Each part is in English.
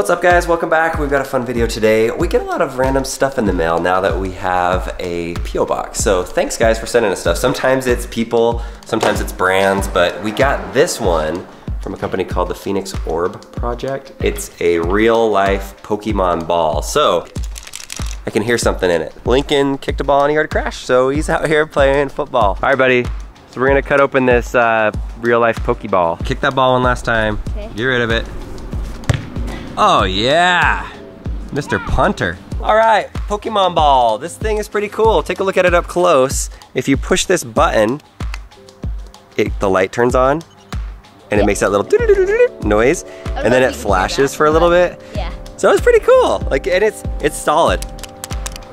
What's up guys, welcome back. We've got a fun video today. We get a lot of random stuff in the mail now that we have a P.O. box. So thanks guys for sending us stuff. Sometimes it's people, sometimes it's brands, but we got this one from a company called the Phoenix Orb Project. It's a real life Pokemon ball. So I can hear something in it. Lincoln kicked a ball and he heard a crash, so he's out here playing football. All right, buddy. So we're gonna cut open this uh, real life Pokeball. Kick that ball one last time. Okay. Get rid of it. Oh yeah, Mr. Punter. All right, Pokemon ball. This thing is pretty cool. Take a look at it up close. If you push this button, it, the light turns on and it makes that little doo-doo-doo-doo-doo noise and then it you can hear flashes for a little bit. Yeah. So it's pretty cool. Like, and it's it's solid.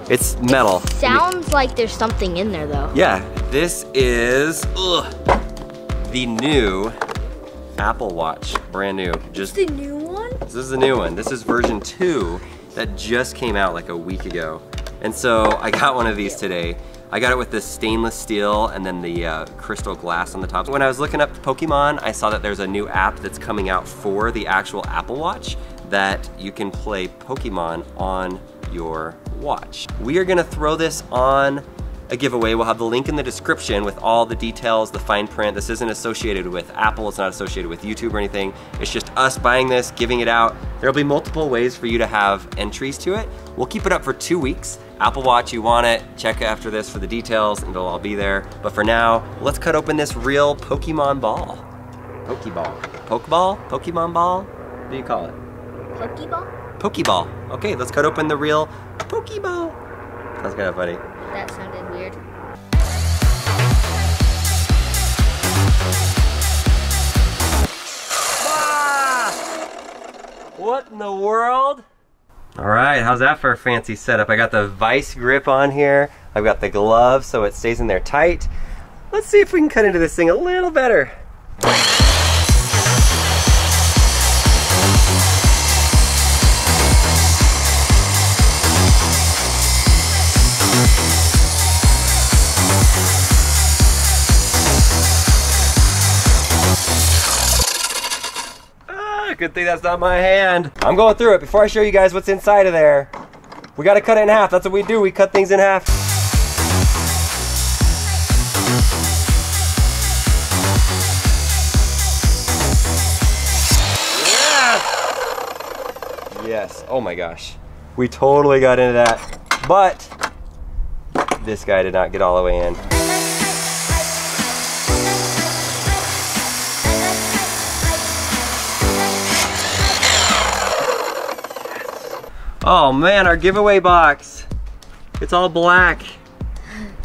It's metal. Sounds like there's something in there though. Yeah, this is ugh, the new Apple Watch, brand new. Just the new one? This is a new one. This is version two that just came out like a week ago. And so I got one of these today. I got it with the stainless steel and then the uh, crystal glass on the top. When I was looking up Pokemon, I saw that there's a new app that's coming out for the actual Apple Watch that you can play Pokemon on your watch. We are gonna throw this on a giveaway. We'll have the link in the description with all the details, the fine print. This isn't associated with Apple, it's not associated with YouTube or anything. It's just us buying this, giving it out. There'll be multiple ways for you to have entries to it. We'll keep it up for two weeks. Apple Watch, you want it, check after this for the details and it'll all be there. But for now, let's cut open this real Pokemon ball. Pokeball. Pokeball? Pokemon ball? What do you call it? Pokeball? Pokeball. Okay, let's cut open the real Pokeball. That's kind of funny. That sounded weird. What in the world? All right, how's that for a fancy setup? I got the vice grip on here. I've got the glove so it stays in there tight. Let's see if we can cut into this thing a little better. Good thing that's not my hand. I'm going through it before I show you guys what's inside of there. We gotta cut it in half. That's what we do. We cut things in half. Yes! Oh my gosh. We totally got into that. But this guy did not get all the way in. Oh man, our giveaway box. It's all black.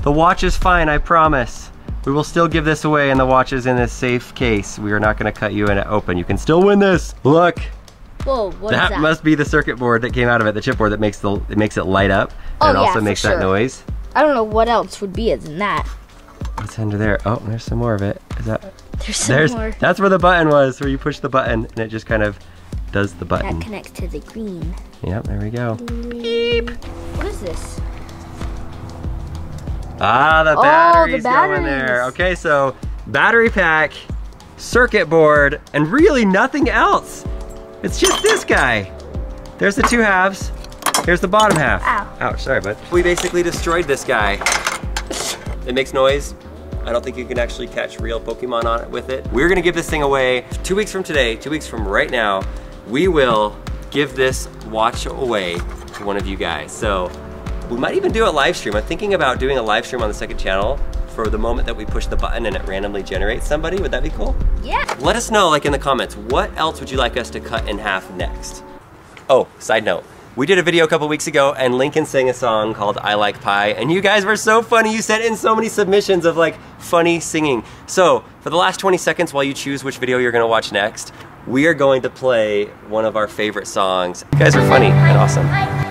The watch is fine, I promise. We will still give this away and the watch is in a safe case. We are not gonna cut you in it open. You can still win this. Look, Whoa, what is that, that? must be the circuit board that came out of it, the chip board that makes the it makes it light up. Oh, and it yeah, also makes that noise. I don't know what else would be it than that. What's under there? Oh, there's some more of it. Is that There's some there's more. that's where the button was, where you push the button and it just kind of does the button. That connects to the green. Yep, there we go. Beep. What is this? Ah, the Oh, batteries, the go in there. Okay, so battery pack, circuit board, and really nothing else. It's just this guy. There's the two halves. Here's the bottom half. Ow. Ouch, sorry, bud. We basically destroyed this guy. It makes noise. I don't think you can actually catch real Pokemon on it with it. We're gonna give this thing away two weeks from today, two weeks from right now. We will give this watch away to one of you guys. So we might even do a live stream. I'm thinking about doing a live stream on the second channel for the moment that we push the button and it randomly generates somebody. Would that be cool? Yeah. Let us know, like in the comments, what else would you like us to cut in half next? Oh, side note. We did a video a couple weeks ago and Lincoln sang a song called I Like Pie and you guys were so funny. You sent in so many submissions of like funny singing. So for the last 20 seconds while you choose which video you're gonna watch next, we are going to play one of our favorite songs. You guys are funny and awesome.